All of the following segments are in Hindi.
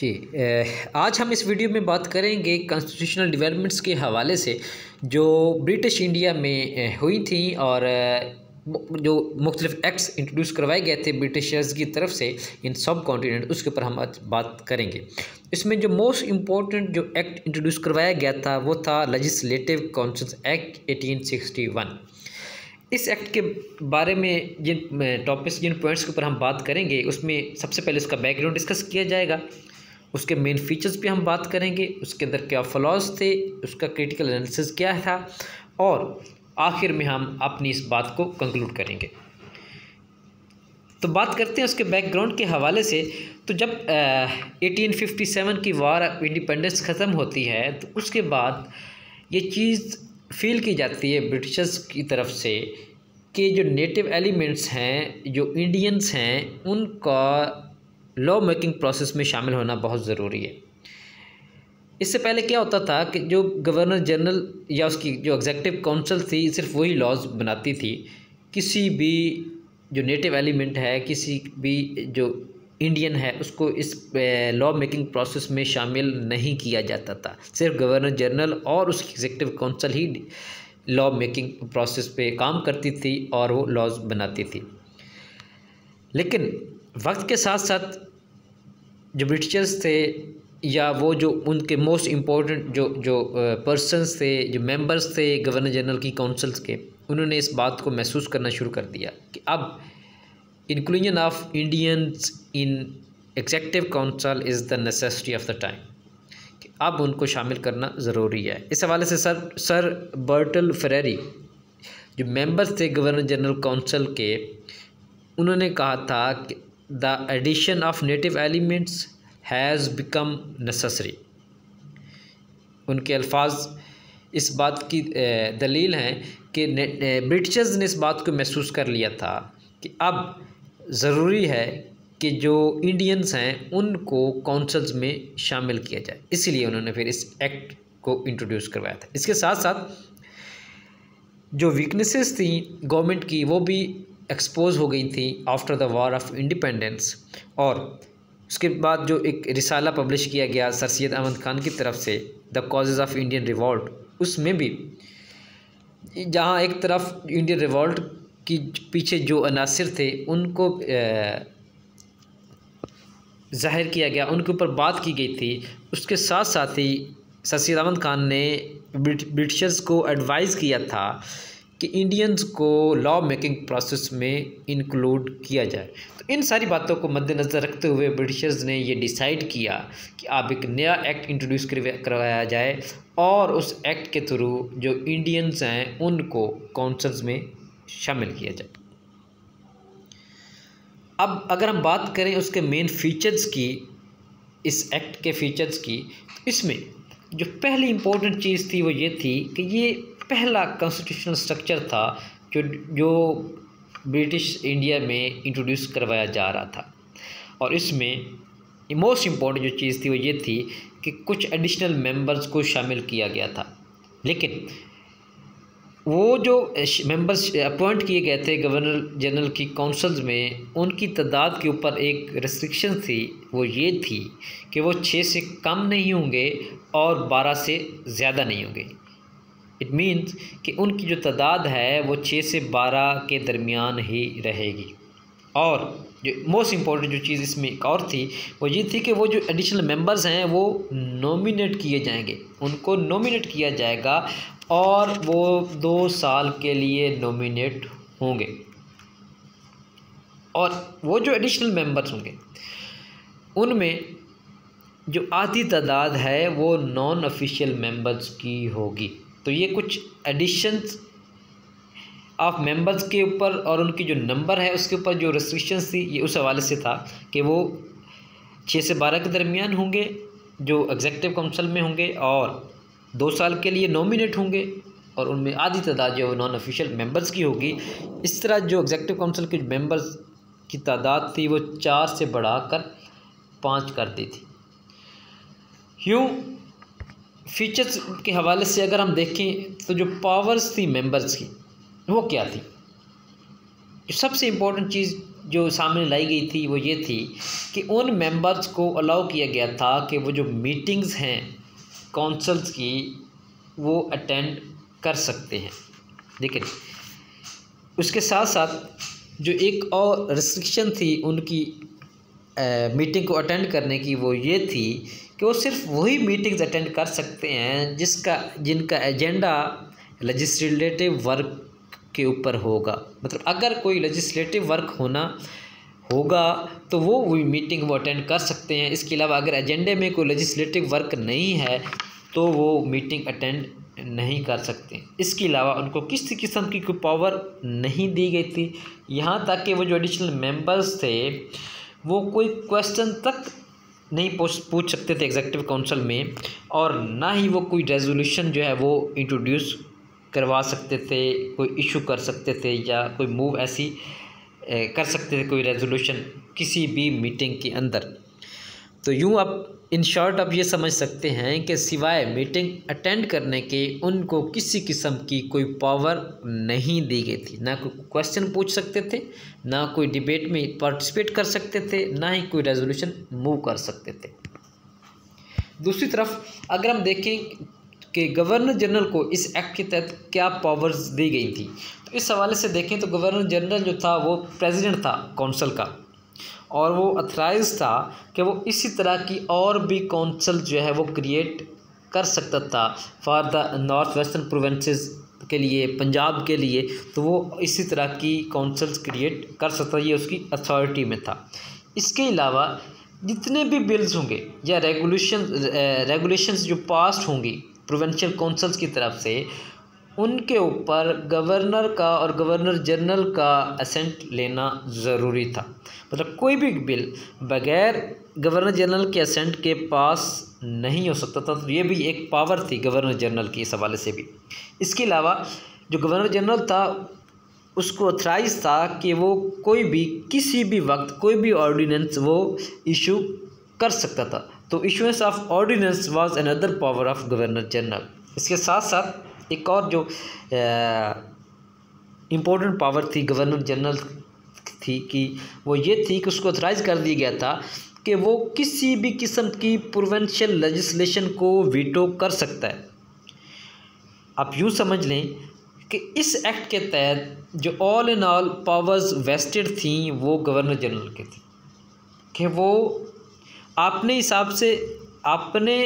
जी आज हम इस वीडियो में बात करेंगे कॉन्स्टिट्यूशनल डेवलपमेंट्स के हवाले से, जो ब्रिटिश इंडिया में हुई थी और जो मुख्तलिफ़ एक्ट्स इंट्रोड्यूस करवाए गए थे ब्रिटिशर्स की तरफ़ से इन सब कॉन्टीनेंट उसके ऊपर हम आज बात करेंगे। इसमें जो मोस्ट इम्पोर्टेंट जो एक्ट इंट्रोड्यूस करवाया गया था, वो था लेजिस्लेटिव काउंसिल एक्ट 1861 इस एक्ट के बारे में जिन टॉपिक्स जिन पॉइंट्स के ऊपर हम बात करेंगे, उसमें सबसे पहले उसका बैकग्राउंड डिस्कस किया जाएगा। उसके मेन फीचर्स भी हम बात करेंगे, उसके अंदर क्या फ्लॉज थे, उसका क्रिटिकल एनालिसिस क्या था, और आखिर में हम अपनी इस बात को कंक्लूड करेंगे। तो बात करते हैं उसके बैकग्राउंड के हवाले से। तो जब एटीन फिफ्टी सेवन की वार इंडिपेंडेंस ख़त्म होती है तो उसके बाद ये चीज़ फील की जाती है ब्रिटिशर्स की तरफ़ से कि जो नेटिव एलिमेंट्स हैं, जो इंडियंस हैं, उनका लॉ मेकिंग प्रोसेस में शामिल होना बहुत ज़रूरी है। इससे पहले क्या होता था कि जो गवर्नर जनरल या उसकी जो एग्जेक्टिव काउंसिल थी, सिर्फ़ वही लॉज बनाती थी। किसी भी जो नेटिव एलिमेंट है, किसी भी जो इंडियन है, उसको इस लॉ मेकिंग प्रोसेस में शामिल नहीं किया जाता था। सिर्फ़ गवर्नर जनरल और उसकी एग्जेक्टिव काउंसिल ही लॉ मेकिंग प्रोसेस पे काम करती थी और वो लॉज बनाती थी। लेकिन वक्त के साथ साथ जो ब्रिटिशर्स थे या वो जो उनके मोस्ट इम्पोर्टेंट जो जो पर्सनस थे, जो मेंबर्स थे गवर्नर जनरल की काउंसिल्स के, उन्होंने इस बात को महसूस करना शुरू कर दिया कि अब inclusion of Indians in executive council is the necessity of the time कि अब उनको शामिल करना ज़रूरी है। इस हवाले से सर सर बर्टल फेरेरी, जो मेंबर्स थे गवर्नर जनरल काउंसिल के, उन्होंने कहा था कि the addition of native elements has become necessary उनके अल्फाज इस बात की दलील हैं कि ब्रिटिशर्स ने इस बात को महसूस कर लिया था कि अब ज़रूरी है कि जो इंडियंस हैं, उनको काउंसल्स में शामिल किया जाए। इसीलिए उन्होंने फिर इस एक्ट को इंट्रोड्यूस करवाया था। इसके साथ साथ जो वीकनेसेस थी गवर्नमेंट की, वो भी एक्सपोज हो गई थी after the war of independence और उसके बाद जो एक रिसाला पब्लिश किया गया सर सैद अहमद खान की तरफ़ से the causes of Indian revolt उसमें भी जहाँ एक तरफ़ इंडियन रिवॉल्ट की पीछे जो अनासर थे, उनको ज़ाहिर किया गया, उनके ऊपर बात की गई थी। उसके साथ साथ ही सर सैद अहमद खान ने ब्रिटिशर्स को एडवाइज़ किया था कि इंडियंस को लॉ मेकिंग प्रोसेस में इंक्लूड किया जाए। तो इन सारी बातों को मद्देनज़र रखते हुए ब्रिटिशर्स ने ये डिसाइड किया कि अब एक नया एक्ट इंट्रोड्यूस करवाया जाए और उस एक्ट के थ्रू जो इंडियंस हैं, उनको काउंसल्स में शामिल किया जाए। अब अगर हम बात करें उसके मेन फीचर्स की, इस एक्ट के फीचर्स की तो इसमें जो पहली इम्पोर्टेंट चीज़ थी वो ये थी कि ये पहला कॉन्स्टिट्यूशनल स्ट्रक्चर था जो जो ब्रिटिश इंडिया में इंट्रोड्यूस करवाया जा रहा था। और इसमें मोस्ट इम्पोर्टेंट जो चीज़ थी वो ये थी कि कुछ एडिशनल मेंबर्स को शामिल किया गया था। लेकिन वो जो मेंबर्स अपॉइंट किए गए थे गवर्नर जनरल की काउंसिल्स में, उनकी तादाद के ऊपर एक रिस्ट्रिक्शन थी, वो ये थी कि वो छः से कम नहीं होंगे और बारह से ज़्यादा नहीं होंगे। इट मीन्स कि उनकी जो तादाद है, वो छः से बारह के दरमियान ही रहेगी। और जो मोस्ट इम्पोर्टेंट जो चीज़ इसमें एक और थी, वो ये थी कि वो जो एडिशनल मेंबर्स हैं, वो नॉमिनेट किए जाएँगे। उनको नॉमिनेट किया जाएगा और वो दो साल के लिए नॉमिनेट होंगे। और वो जो एडिशनल मेंबर्स होंगे, उनमें जो आधी तादाद है, वो नॉन ऑफिशियल मेंबर्स की होगी। तो ये कुछ एडिशंस ऑफ़ मेंबर्स के ऊपर और उनकी जो नंबर है, उसके ऊपर जो रिस्ट्रिक्शंस थी, ये उस हवाले से था कि वो छः से बारह के दरमियान होंगे, जो एग्जेक्टिव काउंसिल में होंगे और दो साल के लिए नॉमिनेट होंगे और उनमें आधी तादाद जो नॉन ऑफिशियल मेंबर्स की होगी। इस तरह जो एग्जेक्टिव काउंसिल के मेंबर्स की तादाद थी, वो चार से बढ़ाकर पाँच कर दी थी। यूँ फीचर्स के हवाले से अगर हम देखें तो जो पावर्स थी मेंबर्स की वो क्या थी? सबसे इम्पोर्टेंट चीज़ जो सामने लाई गई थी वो ये थी कि उन मेंबर्स को अलाउ किया गया था कि वो जो मीटिंग्स हैं कौंसल्स की वो अटेंड कर सकते हैं। लेकिन उसके साथ साथ जो एक और रिस्ट्रिक्शन थी उनकी आ, मीटिंग को अटेंड करने की वो ये थी कि वो सिर्फ़ वही मीटिंग्स अटेंड कर सकते हैं जिसका, जिनका एजेंडा लेजिस्लेटिव वर्क के ऊपर होगा। मतलब अगर कोई लेजिस्लेटिव वर्क होना, होगा तो वो वही मीटिंग वो अटेंड कर सकते हैं। इसके अलावा अगर एजेंडे में कोई लेजिस्लेटिव वर्क नहीं है तो वो मीटिंग अटेंड नहीं कर सकते। इसके अलावा उनको किसी किस्म की कोई पावर नहीं दी गई थी। यहाँ तक कि वो जो एडिशनल मेंबर्स थे, वो कोई क्वेश्चन तक नहीं पूछ पूछ सकते थे एग्जेक्टिव काउंसिल में, और ना ही वो कोई रेजोल्यूशन जो है वो इंट्रोड्यूस करवा सकते थे, कोई इशू कर सकते थे, या कोई मूव ऐसी कर सकते थे कोई रेजोल्यूशन किसी भी मीटिंग के अंदर। तो यूँ आप इन शॉर्ट आप ये समझ सकते हैं कि सिवाय मीटिंग अटेंड करने के उनको किसी किस्म की कोई पावर नहीं दी गई थी। ना कोई क्वेश्चन पूछ सकते थे, ना कोई डिबेट में पार्टिसिपेट कर सकते थे, ना ही कोई रेजोल्यूशन मूव कर सकते थे। दूसरी तरफ़, अगर हम देखें कि गवर्नर जनरल को इस एक्ट के तहत क्या पावर्स दी गई थी तो इस हवाले से देखें तो गवर्नर जनरल जो था, वो प्रेसिडेंट था कौंसल का। और वो अथराइज था कि वो इसी तरह की और भी कौंसल जो है वो क्रिएट कर सकता था for the north western provinces के लिए, पंजाब के लिए तो वो इसी तरह की काउंसल्स क्रिएट कर सकता था, ये उसकी अथॉरिटी में था। इसके अलावा जितने भी बिल्स होंगे या रेगुलेशन रेगुलेशंस जो पास होंगी प्रोवेंशियल काउंसल्स की तरफ़ से उनके ऊपर गवर्नर का और गवर्नर जनरल का असेंट लेना ज़रूरी था। मतलब कोई भी बिल बगैर गवर्नर जनरल के असेंट के पास नहीं हो सकता था। तो ये भी एक पावर थी गवर्नर जनरल की इस हवाले से भी। इसके अलावा जो गवर्नर जनरल था, उसको अथराइज था कि वो कोई भी, किसी भी वक्त, कोई भी ऑर्डिनेंस वो इशू कर सकता था। तो issuance of ordinance was another power of governor general. इसके साथ साथ एक और जो इम्पोर्टेंट पावर थी गवर्नर जनरल थी कि वो ये थी कि उसको अथराइज कर दिया गया था कि वो किसी भी किस्म की प्रोवेंशियल लेजिस्लेशन को वीटो कर सकता है। आप यूँ समझ लें कि इस एक्ट के तहत जो all in all powers vested थी, वो गवर्नर जनरल के थी। कि वो अपने हिसाब से अपने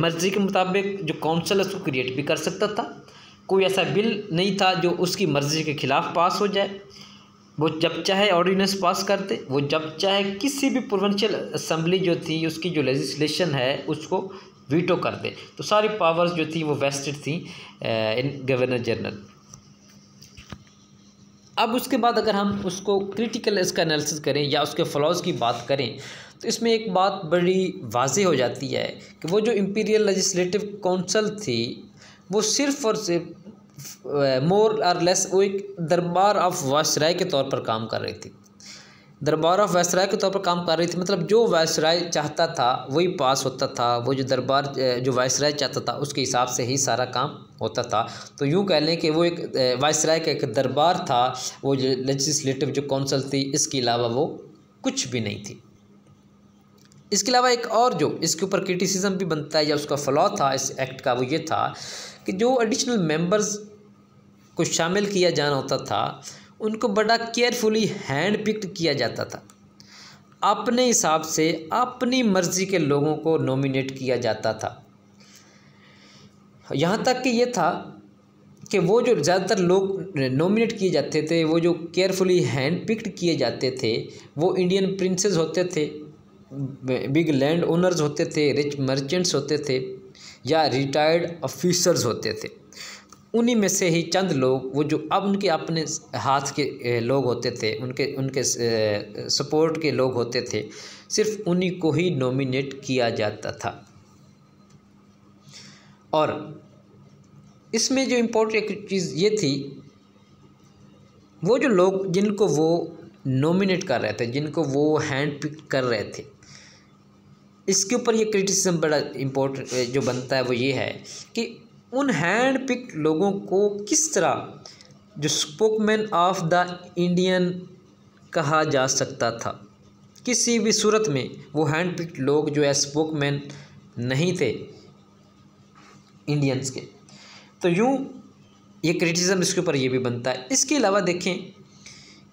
मर्ज़ी के मुताबिक जो काउंसिल है उसको क्रिएट भी कर सकता था। कोई ऐसा बिल नहीं था जो उसकी मर्ज़ी के ख़िलाफ़ पास हो जाए। वो जब चाहे ऑर्डिनेंस पास करते, वो जब चाहे किसी भी प्रोविंशियल असम्बली जो थी, उसकी जो लेजिस्लेशन है, उसको वीटो कर दे तो सारी पावर्स जो थी, वो वेस्टेड थी इन गवर्नर जनरल अब उसके बाद अगर हम उसको क्रिटिकल इसका एनालिसिस करें या उसके फ्लॉज की बात करें तो इसमें एक बात बड़ी वाज हो जाती है कि वो जो इम्पीरियल लेजिस्लेटिव काउंसिल थी, वो सिर्फ़ और सिर्फ़ मोर और लेस वो एक दरबार ऑफ़ वायसराय के तौर पर काम कर रही थी। दरबार ऑफ़ वायसराय के तौर पर काम कर रही थी मतलब जो वायसराय चाहता था, वही पास होता था, वो जो दरबार जो वायसराय चाहता था, उसके हिसाब से ही सारा काम होता था। तो यूँ कह लें कि वो एक वायसराय का एक दरबार था, वो जो लेजिस्लेटिव जो काउंसिल थी, इसके अलावा वो कुछ भी नहीं थी। इसके अलावा एक और जो इसके ऊपर क्रिटिसिज्म भी बनता है या उसका फ्लॉ था इस एक्ट का, वो ये था कि जो एडिशनल मेंबर्स को शामिल किया जाना होता था, उनको बड़ा केयरफुली हैंड पिक्ड किया जाता था। अपने हिसाब से अपनी मर्ज़ी के लोगों को नॉमिनेट किया जाता था। यहाँ तक कि ये था कि वो जो ज़्यादातर लोग नॉमिनेट किए जाते थे, वो जो केयरफुली हैंड पिक्ड किए जाते थे, वो इंडियन प्रिंसेस होते थे। बिग लैंड ओनर्स होते थे, रिच मर्चेंट्स होते थे, या रिटायर्ड ऑफिसर्स होते थे। उन्हीं में से ही चंद लोग, वो जो अब उनके अपने हाथ के लोग होते थे, उनके उनके सपोर्ट के लोग होते थे, सिर्फ़ उन्हीं को ही नॉमिनेट किया जाता था। और इसमें जो इम्पोर्टेंट एक चीज़ ये थी, वो जो लोग जिनको वो नॉमिनेट कर रहे थे, जिनको वो हैंड पिक कर रहे थे इसके ऊपर ये क्रिटिसिज्म बड़ा इम्पोर्टेंट जो बनता है वो ये है कि उन हैंड पिक लोगों को किस तरह, जो स्पोकमैन ऑफ़ द इंडियन कहा जा सकता था। किसी भी सूरत में वो हैंड पिक्ड लोग जो है स्पोकमैन नहीं थे इंडियंस के। तो यूँ ये क्रिटिज़म इसके ऊपर ये भी बनता है। इसके अलावा देखें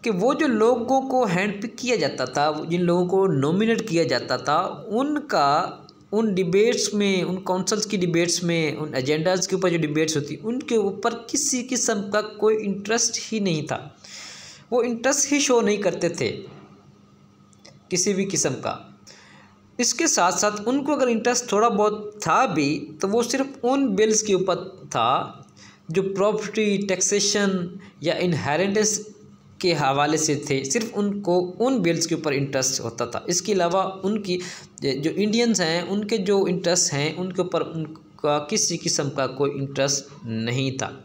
कि वो जो लोगों को हैंड पिक किया जाता था, जिन लोगों को नॉमिनेट किया जाता था, उनका, उन डिबेट्स में, उन काउंसल्स की डिबेट्स में, उन एजेंडाज के ऊपर जो डिबेट्स होती, उनके ऊपर किसी किस्म का कोई इंटरेस्ट ही नहीं था। वो इंटरेस्ट ही शो नहीं करते थे, किसी भी किस्म का। इसके साथ साथ उनको अगर इंटरेस्ट थोड़ा बहुत था भी तो वो सिर्फ़ उन बिल्स के ऊपर था, जो प्रॉपर्टी, टैक्सेशन या इनहेरेंटेंस के हवाले से थे। सिर्फ़ उनको, उन बिल्स के ऊपर इंटरेस्ट होता था। इसके अलावा उनकी जो इंडियंस हैं, उनके जो इंटरेस्ट हैं, उनके ऊपर उनका किसी किस्म का कोई इंटरेस्ट नहीं था।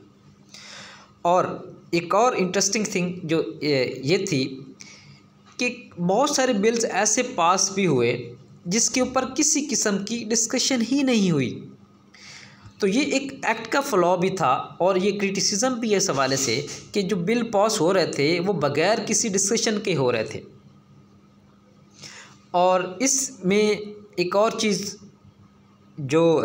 और एक और इंटरेस्टिंग थिंग जो, ये थी कि बहुत सारे बिल्स ऐसे पास भी हुए जिसके ऊपर किसी किस्म की डिस्कशन ही नहीं हुई। तो ये एक एक्ट का फ्लॉ भी था और ये क्रिटिसिज्म भी है इस हवाले से कि जो बिल पास हो रहे थे, वो बगैर किसी डिस्कशन के हो रहे थे। और इसमें एक और चीज़ जो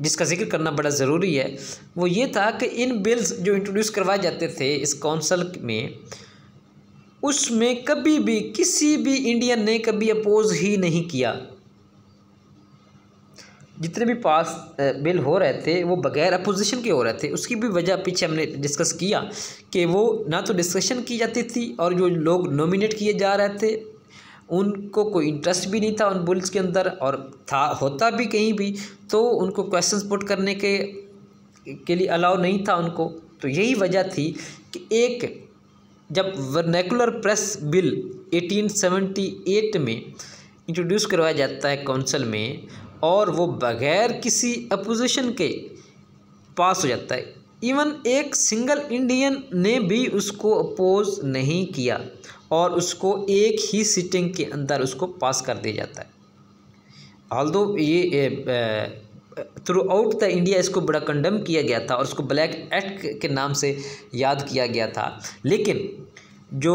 जिसका ज़िक्र करना बड़ा ज़रूरी है, वो ये था कि इन बिल्स जो इंट्रोड्यूस करवाए जाते थे इस कौंसल में, उसमें कभी भी, किसी भी इंडियन ने कभी अपोज़ ही नहीं किया। जितने भी पास बिल हो रहे थे, वो बगैर अपोजिशन के हो रहे थे, उसकी भी वजह पीछे हमने डिस्कस किया कि वो ना तो डिस्कशन की जाती थी और जो लोग नॉमिनेट किए जा रहे थे, उनको कोई इंटरेस्ट भी नहीं था उन बिल्स के अंदर और था, होता भी कहीं भी तो उनको क्वेश्चन पुट करने के के लिए अलाउ नहीं था उनको। तो यही वजह थी कि एक, जब वर्नेकुलर प्रेस बिल 1878 में इंट्रोड्यूस करवाया जाता है काउंसिल में और वो बग़ैर किसी अपोजिशन के पास हो जाता है। इवन एक सिंगल इंडियन ने भी उसको अपोज नहीं किया और उसको एक ही सिटिंग के अंदर उसको पास कर दिया जाता है। ऑल दो ये थ्रू आउट द इंडिया इसको बड़ा कंडम किया गया था और उसको ब्लैक एक्ट के नाम से याद किया गया था। लेकिन जो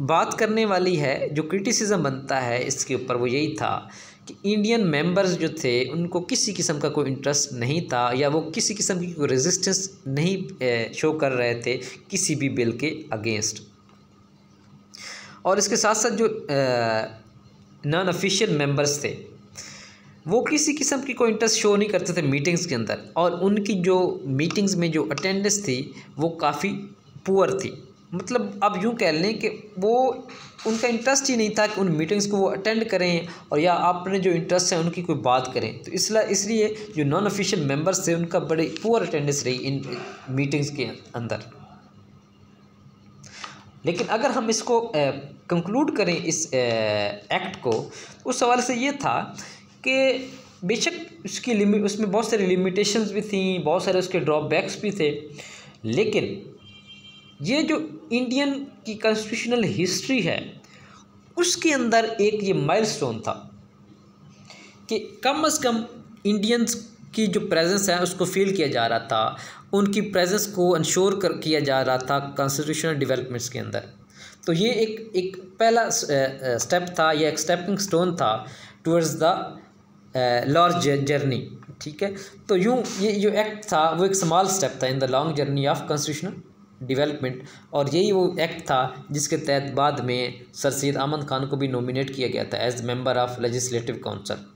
बात करने वाली है, जो क्रिटिसिज्म बनता है, इसके ऊपर वो यही था कि इंडियन मेंबर्स जो थे, उनको किसी किस्म का कोई इंटरेस्ट नहीं था या वो किसी किस्म की कोई रेजिस्टेंस नहीं शो कर रहे थे किसी भी बिल के अगेंस्ट और इसके साथ साथ जो नॉन ऑफिशियल मेंबर्स थे, वो किसी किस्म की कोई इंटरेस्ट शो नहीं करते थे मीटिंग्स के अंदर और उनकी जो मीटिंग्स में जो अटेंडेंस थी, वो काफ़ी पुअर थी। मतलब अब यूँ कह लें कि वो, उनका इंटरेस्ट ही नहीं था कि उन मीटिंग्स को वो अटेंड करें और या अपने जो इंटरेस्ट हैं उनकी कोई बात करें। तो इसलिए इसलिए जो नॉन ऑफिशियल मेंबर्स थे, उनका बड़े पुअर अटेंडेंस रही इन मीटिंग्स के अंदर। लेकिन अगर हम इसको कंक्लूड करें इस एक्ट को उस हवाले से ये था कि बेशक उसकी लिमिट उसमें बहुत सारी लिमिटेशंस भी थी, बहुत सारे उसके ड्रॉबैक्स भी थे, लेकिन ये जो इंडियन की कॉन्स्टिट्यूशनल हिस्ट्री है, उसके अंदर एक ये माइलस्टोन था कि कम अज़ कम इंडियंस की जो प्रेजेंस है, उसको फील किया जा रहा था। उनकी प्रेजेंस को इंश्योर कर, किया जा रहा था कॉन्स्टिट्यूशनल डेवलपमेंट्स के अंदर। तो ये एक एक पहला स्टेप था, या एक स्टेपिंग स्टोन था टूवर्ड्स द लार्ज जर्नी ठीक है? तो यूँ, ये, जो एक्ट था, वो एक स्मॉल स्टेप था in the long journey of constitutional development और यही वो एक्ट था जिसके तहत बाद में सर सैद अहमद खान को भी नॉमिनेट किया गया था as member of legislative council